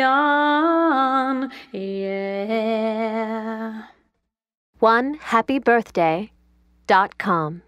on. Yeah. One happy birthday dot com.